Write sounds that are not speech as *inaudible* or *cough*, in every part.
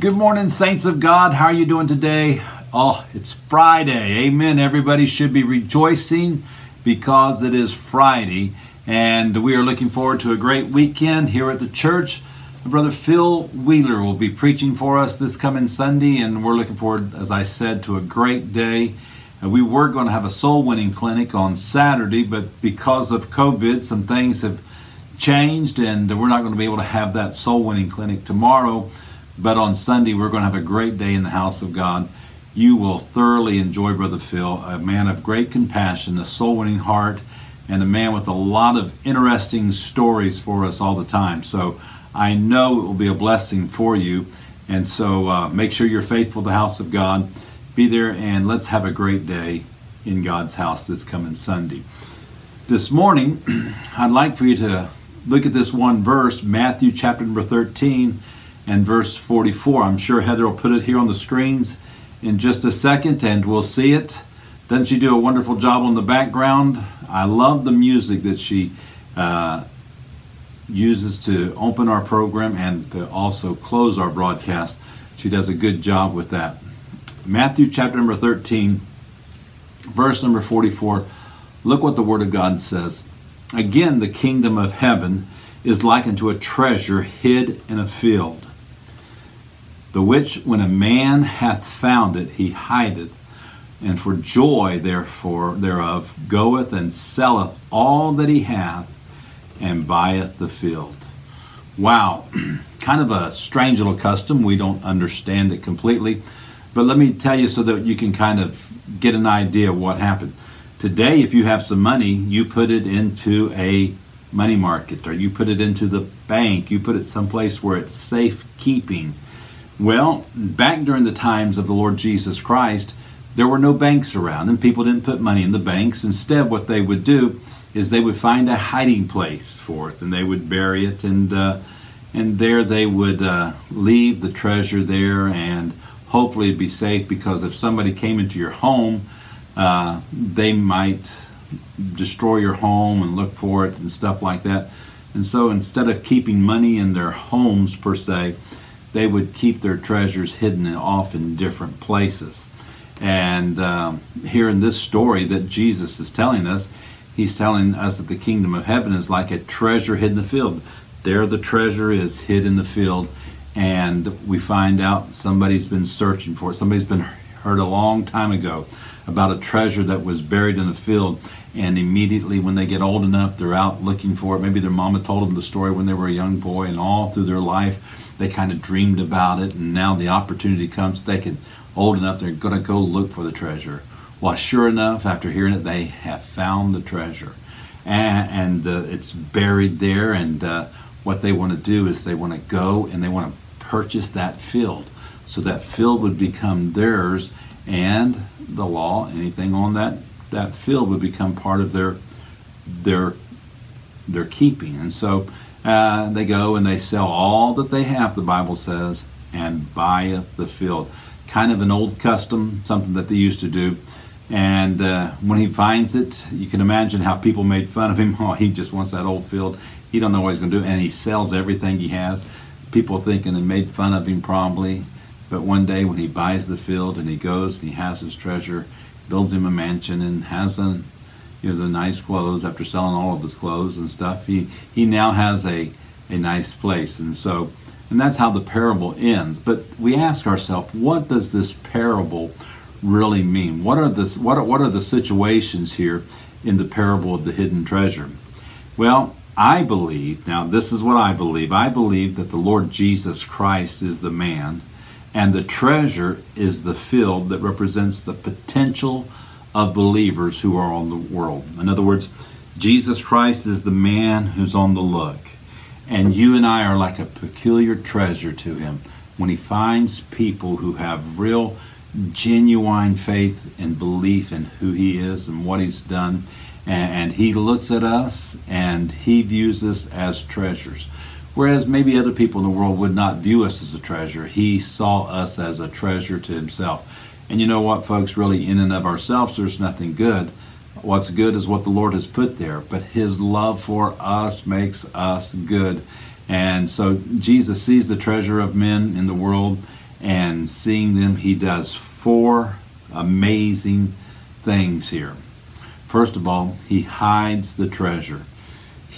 Good morning, saints of God. How are you doing today? Oh, it's Friday. Amen. Everybody should be rejoicing because it is Friday. And we are looking forward to a great weekend here at the church. Brother Phil Wheeler will be preaching for us this coming Sunday, and we're looking forward, as I said, to a great day. And we were going to have a soul winning clinic on Saturday, but because of COVID, some things have changed, and we're not going to be able to have that soul winning clinic tomorrow. But on Sunday, we're going to have a great day in the house of God. You will thoroughly enjoy Brother Phil, a man of great compassion, a soul winning heart, and a man with a lot of interesting stories for us all the time. So I know it will be a blessing for you. And so uh, make sure you're faithful to the house of God. Be there and let's have a great day in God's house this coming Sunday. This morning, *clears throat* I'd like for you to look at this one verse, Matthew chapter number 13 and verse 44. I'm sure Heather will put it here on the screens in just a second and we'll see it. Doesn't she do a wonderful job on the background? I love the music that she uh, uses to open our program and to also close our broadcast. She does a good job with that. Matthew chapter number 13, verse number 44. Look what the Word of God says. Again, the kingdom of heaven is likened to a treasure hid in a field, the which when a man hath found it, he hideth, and for joy therefore thereof goeth and selleth all that he hath and buyeth the field. Wow, *clears throat* kind of a strange little custom. We don't understand it completely. But let me tell you so that you can kind of get an idea of what happened. Today, if you have some money, you put it into a money market or you put it into the bank, you put it someplace where it's safe keeping. Well, back during the times of the Lord Jesus Christ, there were no banks around and people didn't put money in the banks. Instead, what they would do is they would find a hiding place for it and they would bury it and uh, and there they would uh, leave the treasure there and hopefully it'd be safe because if somebody came into your home uh, they might destroy your home and look for it and stuff like that and so instead of keeping money in their homes per se they would keep their treasures hidden off in different places and um, here in this story that jesus is telling us he's telling us that the kingdom of heaven is like a treasure hid in the field. There the treasure is hid in the field, and we find out somebody's been searching for it. Somebody's been heard a long time ago about a treasure that was buried in a field, and immediately when they get old enough, they're out looking for it. Maybe their mama told them the story when they were a young boy, and all through their life, they kind of dreamed about it, and now the opportunity comes. They can old enough, they're going to go look for the treasure. Well, sure enough, after hearing it, they have found the treasure. And, and uh, it's buried there. And uh, what they want to do is they want to go and they want to purchase that field. So that field would become theirs, and the law, anything on that, that field would become part of their, their, their keeping. And so uh, they go and they sell all that they have, the Bible says, and buy the field. Kind of an old custom, something that they used to do. And uh, when he finds it, you can imagine how people made fun of him. *laughs* Oh, he just wants that old field. He don't know what he's going to do, and he sells everything he has. People thinking and made fun of him probably. But one day when he buys the field and he goes and he has his treasure, builds him a mansion and has a, you know, the nice clothes after selling all of his clothes and stuff. He he now has a a nice place, and so and that's how the parable ends. But we ask ourselves, what does this parable really mean? What are the what are, what are the situations here in the parable of the hidden treasure? Well, I believe, now this is what I believe. I believe that the Lord Jesus Christ is the man and the treasure is the field that represents the potential of believers who are on the world. In other words, Jesus Christ is the man who's on the look. And you and I are like a peculiar treasure to him when he finds people who have real genuine faith and belief in who he is and what he's done. And, he looks at us and he views us as treasures. Whereas maybe other people in the world would not view us as a treasure, he saw us as a treasure to himself. And you know what, folks, really, in and of ourselves, there's nothing good. What's good is what the Lord has put there, but his love for us makes us good. And so Jesus sees the treasure of men in the world and seeing them, he does four amazing things here. First of all, he hides the treasure.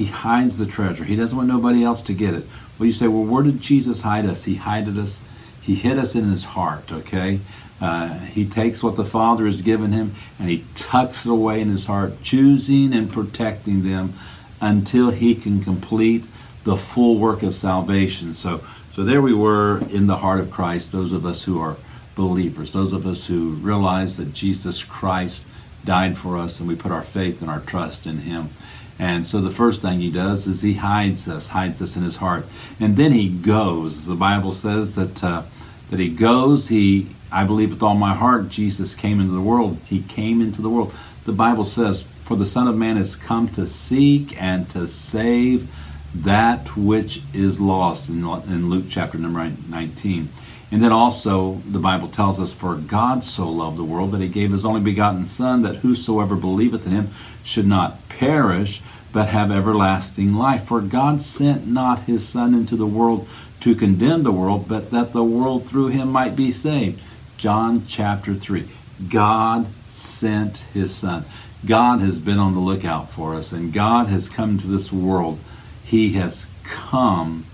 He hides the treasure. He doesn't want nobody else to get it. Well, you say, well, where did Jesus hide us? He hid us. He hid us in his heart. Okay, uh, he takes what the Father has given him and he tucks it away in his heart, choosing and protecting them until he can complete the full work of salvation. So, so there we were in the heart of Christ. Those of us who are believers, those of us who realize that Jesus Christ died for us and we put our faith and our trust in him. And so the first thing he does is he hides us, hides us in his heart. And then he goes. The Bible says that uh, that he goes, he I believe with all my heart Jesus came into the world. He came into the world. The Bible says, "For the Son of Man has come to seek and to save that which is lost." In, in Luke chapter number 19. And then also, the Bible tells us, For God so loved the world that he gave his only begotten Son, that whosoever believeth in him should not perish, but have everlasting life. For God sent not his Son into the world to condemn the world, but that the world through him might be saved. John chapter 3. God sent his Son. God has been on the lookout for us, and God has come to this world. He has come,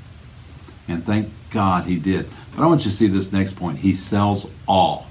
and thank God he did. But I want you to see this next point. He sells all.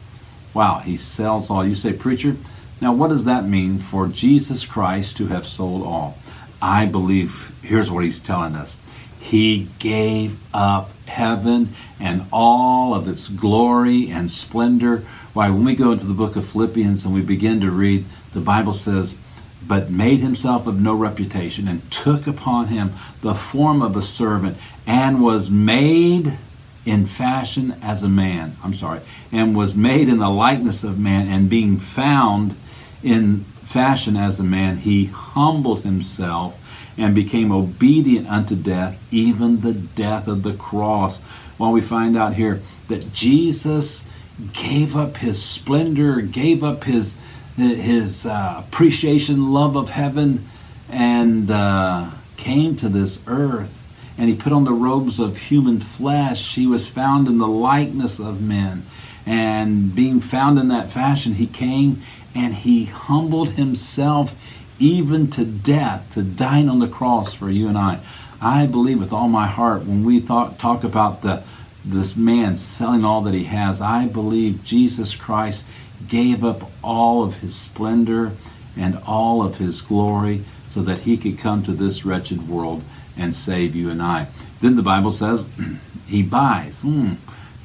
Wow, he sells all. You say, Preacher, now what does that mean for Jesus Christ to have sold all? I believe, here's what he's telling us. He gave up heaven and all of its glory and splendor. Why, when we go into the book of Philippians and we begin to read, the Bible says, but made himself of no reputation and took upon him the form of a servant and was made in fashion as a man. I'm sorry, and was made in the likeness of man, and being found in fashion as a man, he humbled himself and became obedient unto death, even the death of the cross. Well, we find out here that Jesus gave up his splendor, gave up his his uh, appreciation, love of heaven, and uh, came to this earth and he put on the robes of human flesh. He was found in the likeness of men. And being found in that fashion, he came and he humbled himself even to death, to dying on the cross for you and I. I believe with all my heart when we thought, talk about the this man selling all that he has, I believe Jesus Christ gave up all of his splendor and all of his glory so that he could come to this wretched world and save you and I. Then the Bible says *clears throat* he buys. Hmm.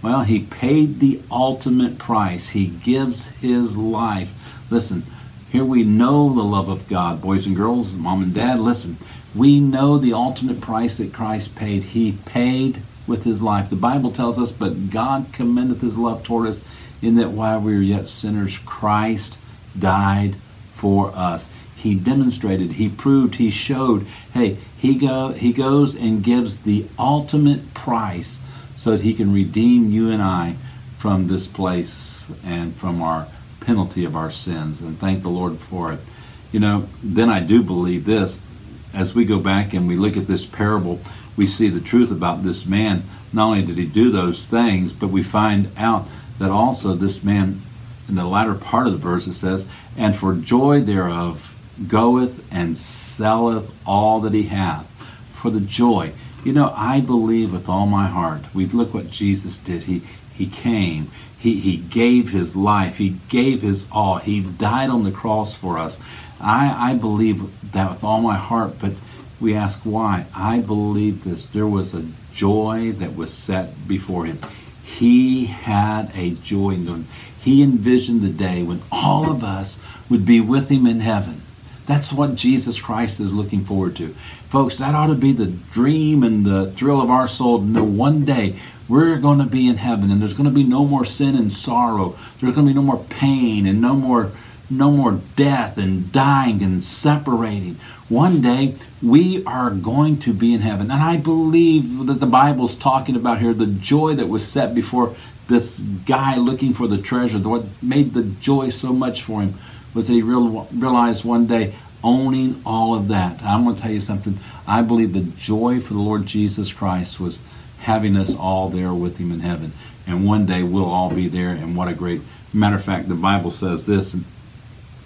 Well, he paid the ultimate price. He gives his life. Listen, here we know the love of God, boys and girls, mom and dad. Listen, we know the ultimate price that Christ paid. He paid with his life. The Bible tells us, but God commendeth his love toward us in that while we were yet sinners, Christ died for us. He demonstrated, he proved, he showed, hey, he, go, he goes and gives the ultimate price so that he can redeem you and I from this place and from our penalty of our sins. And thank the Lord for it. You know, then I do believe this. As we go back and we look at this parable, we see the truth about this man. Not only did he do those things, but we find out that also this man, in the latter part of the verse, it says, And for joy thereof goeth and selleth all that he hath for the joy. You know, I believe with all my heart. We look what Jesus did. He he came. He he gave his life. He gave his all. He died on the cross for us. I I believe that with all my heart, but we ask why. I believe this. There was a joy that was set before him. He had a joy in him. He envisioned the day when all of us would be with him in heaven that's what Jesus Christ is looking forward to. Folks, that ought to be the dream and the thrill of our soul to know one day we're going to be in heaven and there's going to be no more sin and sorrow. There's going to be no more pain and no more no more death and dying and separating. One day we are going to be in heaven. And I believe that the Bible's talking about here the joy that was set before this guy looking for the treasure, what made the joy so much for him was that he real, realized one day owning all of that. I'm going to tell you something. I believe the joy for the Lord Jesus Christ was having us all there with him in heaven. And one day we'll all be there. And what a great matter of fact, the Bible says this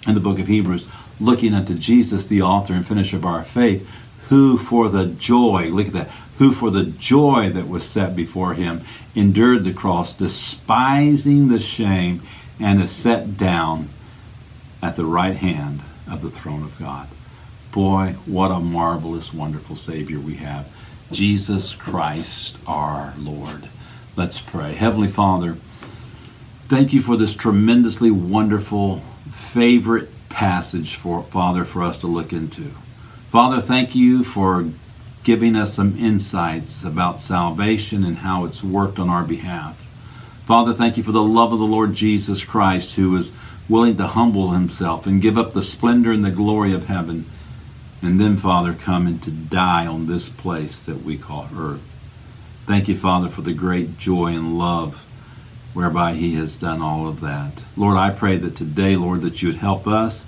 in the book of Hebrews looking unto Jesus, the author and finisher of our faith, who for the joy, look at that, who for the joy that was set before him endured the cross, despising the shame, and is set down at the right hand of the throne of God. Boy, what a marvelous, wonderful Savior we have. Jesus Christ our Lord. Let's pray. Heavenly Father, thank you for this tremendously wonderful, favorite passage for Father for us to look into. Father, thank you for giving us some insights about salvation and how it's worked on our behalf. Father, thank you for the love of the Lord Jesus Christ who is willing to humble himself and give up the splendor and the glory of heaven and then, Father, come and to die on this place that we call earth. Thank you, Father, for the great joy and love whereby He has done all of that. Lord, I pray that today, Lord, that you would help us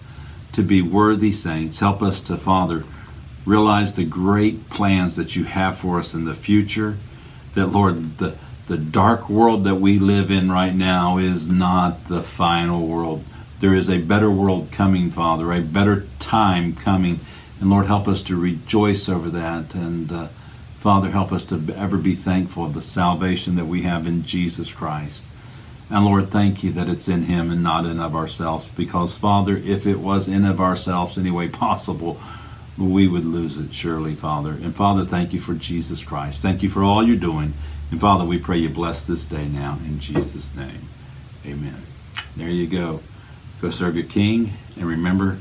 to be worthy saints. Help us to, Father, realize the great plans that you have for us in the future. That, Lord, the, the dark world that we live in right now is not the final world. There is a better world coming, Father, a better time coming and Lord, help us to rejoice over that. And uh, Father, help us to ever be thankful of the salvation that we have in Jesus Christ. And Lord, thank you that it's in Him and not in of ourselves. Because, Father, if it was in of ourselves any way possible, we would lose it surely, Father. And Father, thank you for Jesus Christ. Thank you for all you're doing. And Father, we pray you bless this day now in Jesus' name. Amen. There you go. Go serve your King, and remember,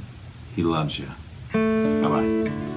He loves you. Bye bye.